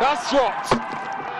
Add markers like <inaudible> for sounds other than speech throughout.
That's dropped.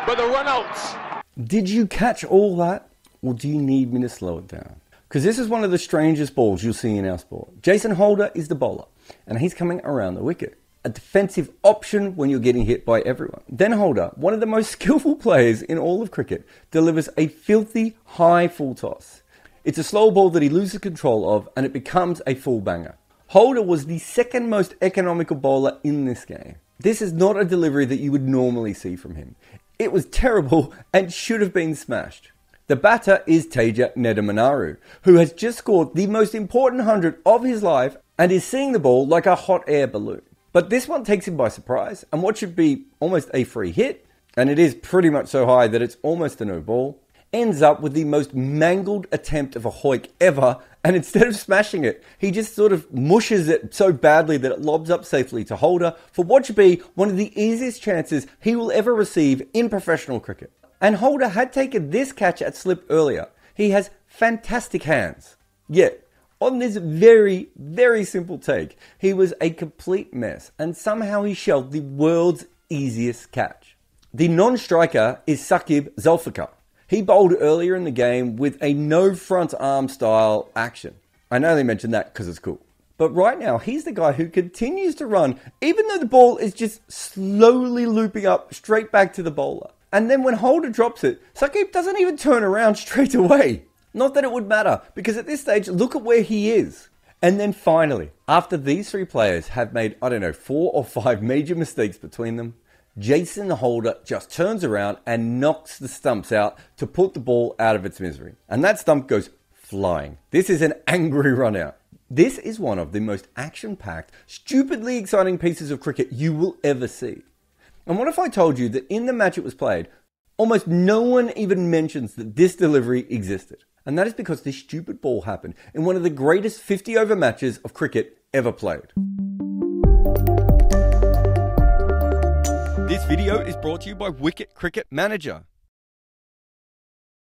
But the run outs. Did you catch all that? Or do you need me to slow it down? Because this is one of the strangest balls you'll see in our sport. Jason Holder is the bowler, and he's coming around the wicket. A defensive option when you're getting hit by everyone. Then Holder, one of the most <laughs> skillful players in all of cricket, delivers a filthy high full toss. It's a slow ball that he loses control of, and it becomes a full banger. Holder was the second most economical bowler in this game. This is not a delivery that you would normally see from him. It was terrible and should have been smashed. The batter is Teja Nidamanuru, who has just scored the most important 100 of his life and is seeing the ball like a hot air balloon. But this one takes him by surprise, and what should be almost a free hit, and it is pretty much so high that it's almost a no ball, ends up with the most mangled attempt of a hoik ever, and instead of smashing it, he just sort of mushes it so badly that it lobs up safely to Holder for what should be one of the easiest chances he will ever receive in professional cricket. And Holder had taken this catch at slip earlier. He has fantastic hands. Yet, on this very, very simple take, he was a complete mess, and somehow he shelled the world's easiest catch. The non striker is Saqib Zulfikar. He bowled earlier in the game with a no front arm style action. I know they mentioned that because it's cool. But right now, he's the guy who continues to run, even though the ball is just slowly looping up straight back to the bowler. And then when Holder drops it, Saqib doesn't even turn around <laughs> straight away. Not that it would matter, because at this stage, look at where he is. And then finally, after these three players have made, I don't know, four or five major mistakes between them, Jason Holder just turns around and knocks the stumps out to put the ball out of its misery. And that stump goes flying. This is an angry run out. This is one of the most action packed, stupidly exciting pieces of cricket you will ever see. And what if I told you that in the match it was played, almost no one even mentions that this delivery existed? And that is because this stupid ball happened in one of the greatest 50 over matches of cricket ever played. This video is brought to you by Wicket Cricket Manager.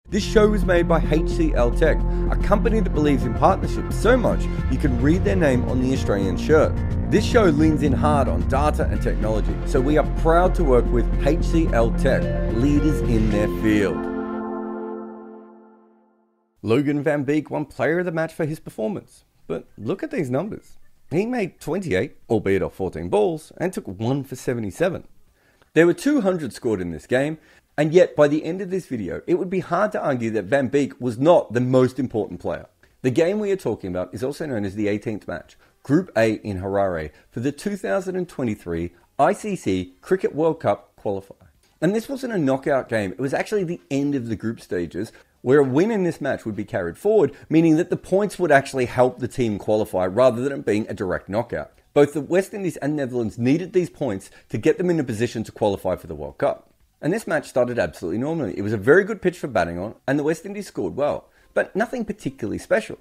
This show was made by HCL Tech, a company that believes in partnerships so much you can read their name on the Australian shirt. This show leans in hard on data and technology, so we are proud to work with HCL Tech, leaders in their field. Logan Van Beek won Player of the Match for his performance. But look at these numbers. He made 28, albeit off 14 balls, and took 1 for 77. There were 200 scored in this game, and yet by the end of this video, it would be hard to argue that Van Beek was not the most important player. The game we are talking about is also known as the 18th match, Group A in Harare, for the 2023 ICC Cricket World Cup qualifier. And this wasn't a knockout game, it was actually the end of the group stages, where a win in this match would be carried forward, meaning that the points would actually help the team qualify rather than it being a direct knockout. Both the West Indies and Netherlands needed these points to get them in a position to qualify for the World Cup. And this match started absolutely normally. It was a very good pitch for batting on, and the West Indies scored well, but nothing particularly special.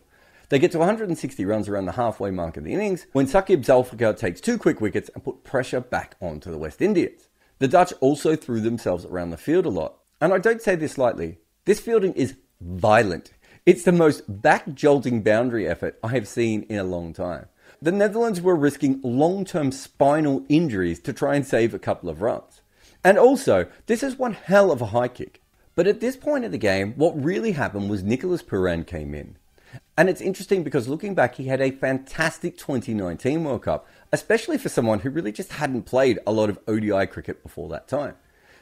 They get to 160 runs around the halfway mark of the innings when Saqib Zulfikar takes two quick wickets and put pressure back onto the West Indians. The Dutch also threw themselves around the field a lot. And I don't say this lightly. This fielding is violent. It's the most back jolting boundary effort I have seen in a long time. The Netherlands were risking long term spinal injuries to try and save a couple of runs. And also, this is one hell of a high kick. But at this point of the game, what really happened was Nicholas Pooran came in. And it's interesting because looking back, he had a fantastic 2019 World Cup, especially for someone who really just hadn't played a lot of ODI cricket before that time.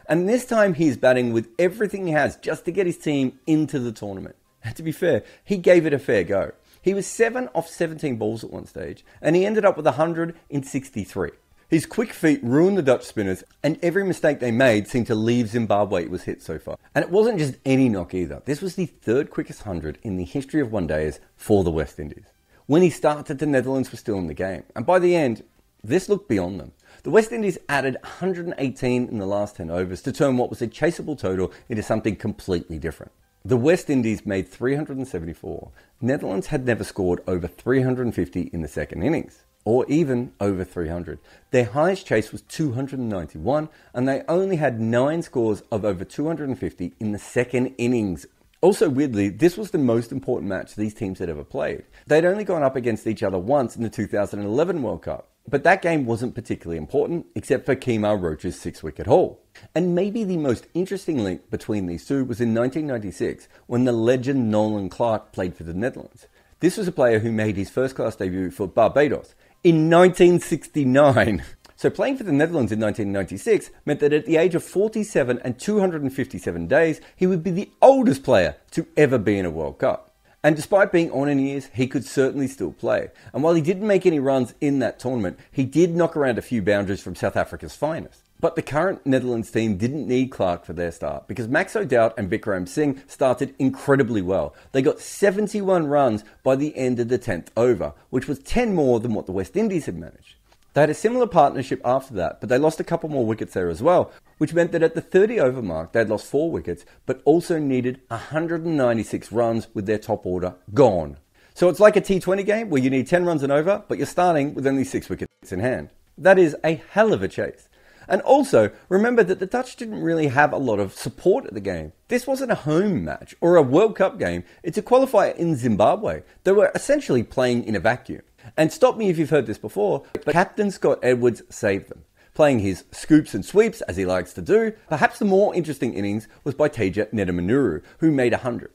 And this time he's batting with everything he has just to get his team into the tournament. <laughs> And to be fair, he gave it a fair go. He was 7 off 17 balls at one stage, and he ended up with 163. His quick feet ruined the Dutch spinners, and every mistake they made seemed to leave Zimbabwe it was hit so far. And it wasn't just any knock either. This was the third quickest 100 in the history of one days for the West Indies. When he started, the Netherlands were still in the game, and by the end, this looked beyond them. The West Indies added 118 in the last 10 overs to turn what was a chaseable total into something completely different. The West Indies made 374. Netherlands had never scored over 350 in the second innings, or even over 300. Their highest chase was 291, and they only had nine scores of over 250 in the second innings. Also, weirdly, this was the most important match these teams had ever played. They'd only gone up against each other once in the 2011 World Cup, but that game wasn't particularly important, except for Kemar Roach's six wicket haul. And maybe the most interesting link between these two was in 1996 when the legend Nolan Clarke played for the Netherlands. This was a player who made his first class debut for Barbados in 1969. So playing for the Netherlands in 1996 meant that at the age of 47 and 257 days, he would be the oldest player to ever be in a World Cup. And despite being on in years, he could certainly still play. And while he didn't make any runs in that tournament, he did knock around a few boundaries from South Africa's finest. But the current Netherlands team didn't need Clarke for their start because Max O'Dowd and Vikram Singh started incredibly well. They got 71 runs by the end of the 10th over, which was 10 more than what the West Indies had managed. They had a similar partnership after that, but they lost a couple more wickets there as well, which meant that at the 30 over mark, they'd lost four wickets, but also needed 196 runs with their top order gone. So it's like a T20 game where you need 10 runs and over, but you're starting with only six wickets in hand. That is a hell of a chase. And also, remember that the Dutch didn't really have a lot of support at the game. This wasn't a home match or a World Cup game, it's a qualifier in Zimbabwe. They were essentially playing in a vacuum. And stop me if you've heard this before, but Captain Scott Edwards saved them. Playing his scoops and sweeps, as he likes to do, perhaps the more interesting innings was by Teja Nidamanuru, who made 100.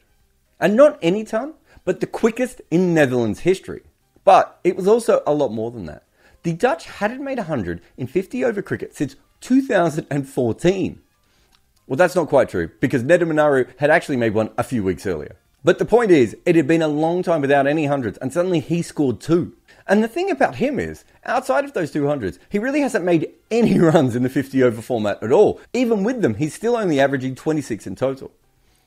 And not any ton, but the quickest in Netherlands history. But it was also a lot more than that. The Dutch hadn't made 100 in 50 over cricket since 2014. Well, that's not quite true, because Nidamanuru had actually made one a few weeks earlier. But the point is, it had been a long time without any hundreds, and suddenly he scored two. And the thing about him is, outside of those 200s, he really hasn't made any <laughs> runs in the 50 over format at all. Even with them, he's still only averaging 26 in total.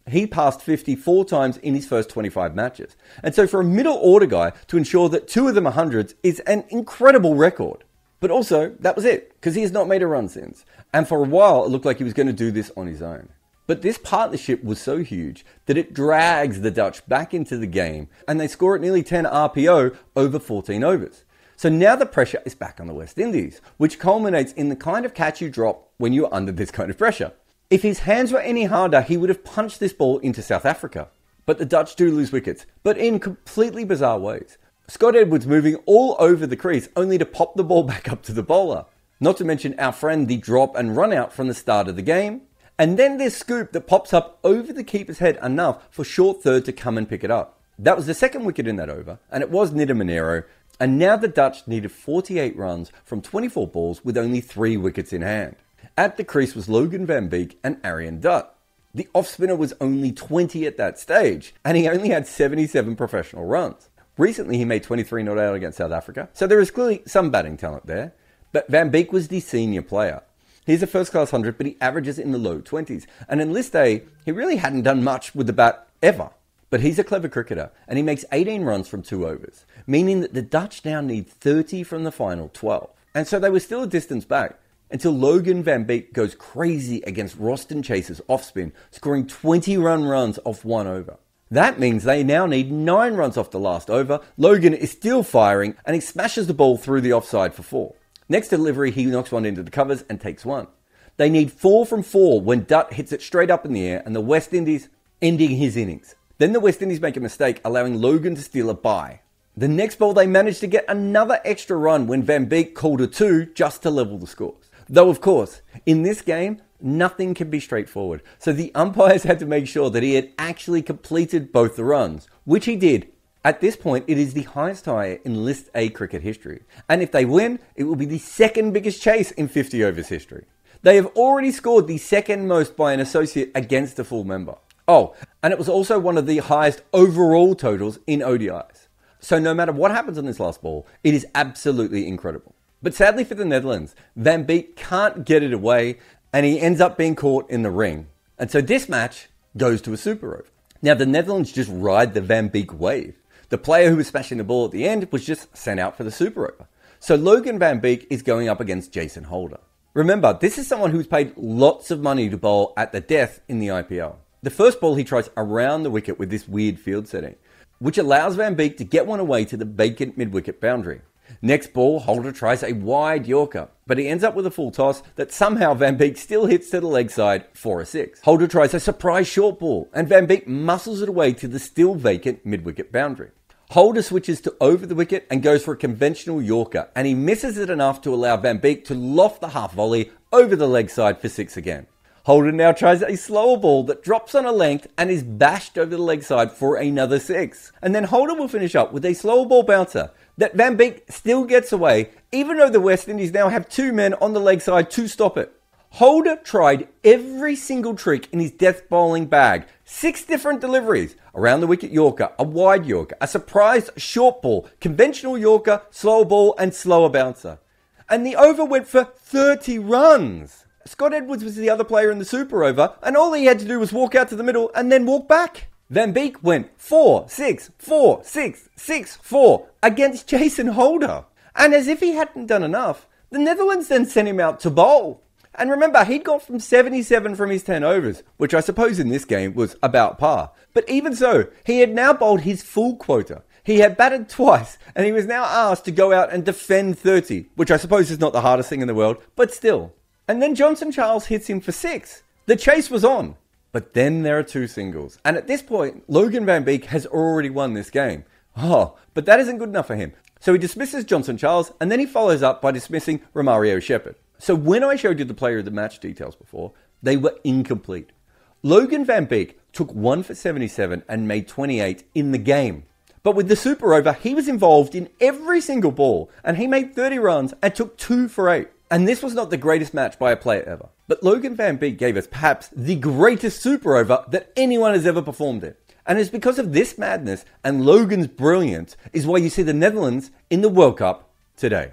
He passed 50 four times in his first 25 matches. And so for a middle order guy to ensure that two of them are hundreds is an incredible record. But also, that was it, because he has not made a run since. And for a while, it looked like he was going to do this on his own. But this partnership was so huge that it drags the Dutch back into the game and they score at nearly 10 RPO over 14 overs. So now the pressure is back on the West Indies, which culminates in the kind of catch you drop when you're under this kind of pressure. If his hands were any harder, he would have punched this ball into South Africa. But the Dutch do lose wickets, but in completely bizarre ways. Scott Edwards moving all over the crease only to pop the ball <laughs> back up to the bowler. Not to mention our friend the drop and run out from the start of the game, and then this scoop that pops up over the keeper's head enough for short third to come and pick it up. That was the second wicket in that over, and it was Nieder And now the Dutch needed 48 runs from 24 balls with only three wickets in hand. At the crease was Logan van Beek and Aryan Dutt. The off spinner was only 20 at that stage, and he only had 77 professional runs. Recently, he made 23 not out against South Africa, so there is clearly some batting talent there. But Van Beek was the senior player. He's a first class 100, but he averages in the low 20s. And in list A, he really hadn't done much with the bat ever. But he's a clever cricketer, and he makes 18 runs from two overs, meaning that the Dutch now need 30 from the final 12. And so they were still a distance back until Logan Van Beek goes crazy against Roston Chase's off spin, scoring 20 run runs off one over. That means they now need 9 runs off the last over. Logan is still firing, and he smashes the ball through the offside for 4. Next delivery, he knocks one into the covers and takes one. They need four from four when Dutt hits it straight up in the air and the West Indies ending his innings. Then the West Indies make a mistake, allowing Logan to steal a bye. The next ball, they manage to get another extra run when Van Beek called a two just to level the scores. Though, of course, in this game, nothing can be straightforward. So the umpires <laughs> had to make sure that he had actually completed both the runs, which he did at this point, it is the highest tie in List A cricket history. And if they win, it will be the second biggest chase in 50 overs history. They have already scored the second most by an associate against a full member. Oh, and it was also one of the highest overall totals in ODIs. So no matter what happens on this last ball, it is absolutely incredible. But sadly for the Netherlands, Van Beek can't get it away and he ends up being caught in the ring. And so this match goes to a super over. Now the Netherlands just ride the Van Beek wave. The player who was smashing the ball at the end was just sent out for the super over. So Logan Van Beek is going up against Jason Holder. Remember, this is someone who's paid lots of money to bowl at the death in the IPL. The first ball he tries around the wicket with this weird field setting, which allows Van Beek to get one away to the vacant mid wicket boundary. Next ball, Holder tries a wide Yorker, but he ends up with a full toss that somehow Van Beek still hits to the leg side for a six. Holder tries a surprise short ball, and Van Beek muscles it away to the still vacant mid wicket boundary. Holder switches to over the wicket and goes for a conventional Yorker, and he misses it enough to allow Van Beek to loft the half volley over the leg side for six again. Holder now tries a slower ball that drops on a length and is bashed over the leg side for another six. And then Holder will finish up with a slower ball bouncer that Van Beek still gets away, even though the West Indies now have two men on the leg side to stop it. Holder tried every single trick in his death bowling bag. Six different deliveries around the wicket Yorker, a wide Yorker, a surprise short ball, conventional Yorker, slower ball, and slower bouncer. And the over went for 30 runs. Scott Edwards was the other player in the super over, and all he had to do was walk out to the middle and then walk back. Van Beek went 4 6 4 6 6 4 against Jason Holder. And as if he hadn't done enough, the Netherlands then sent him out to bowl. And remember, he'd got from 77 from his 10 overs, which I suppose in this game was about par. But even so, he had now bowled his full quota. He had batted twice, and he was now asked to go out and defend 30, which I suppose is not the hardest thing in the world, but still. And then Johnson Charles hits him for six. The chase was on. But then there are two singles. And at this point, Logan Van Beek has already won this game. Oh, but that isn't good enough for him. So he dismisses Johnson Charles, and then he follows up by dismissing Romario Shepherd. So when I showed you the player of the match details before, they were incomplete. Logan Van Beek took 1 for 77 and made 28 in the game. But with the super over, he was involved in every single ball and he made 30 runs and took 2 for 8. And this was not the greatest match by a player ever. But Logan Van Beek gave us perhaps the greatest super over that anyone has ever performed in. And it's because of this madness and Logan's brilliance is why you see the Netherlands in the World Cup today.